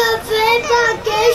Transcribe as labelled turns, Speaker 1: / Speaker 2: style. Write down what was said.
Speaker 1: the red bucket.